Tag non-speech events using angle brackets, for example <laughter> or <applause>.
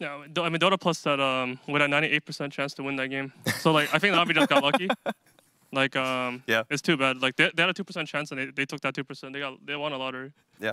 Yeah, I mean Dota Plus said um with a 98% chance to win that game. So like I think Navi just got lucky. <laughs> Like um Yeah. it's too bad. Like they, they had a two percent chance and they, they took that two percent. They got they won a lottery. Yeah.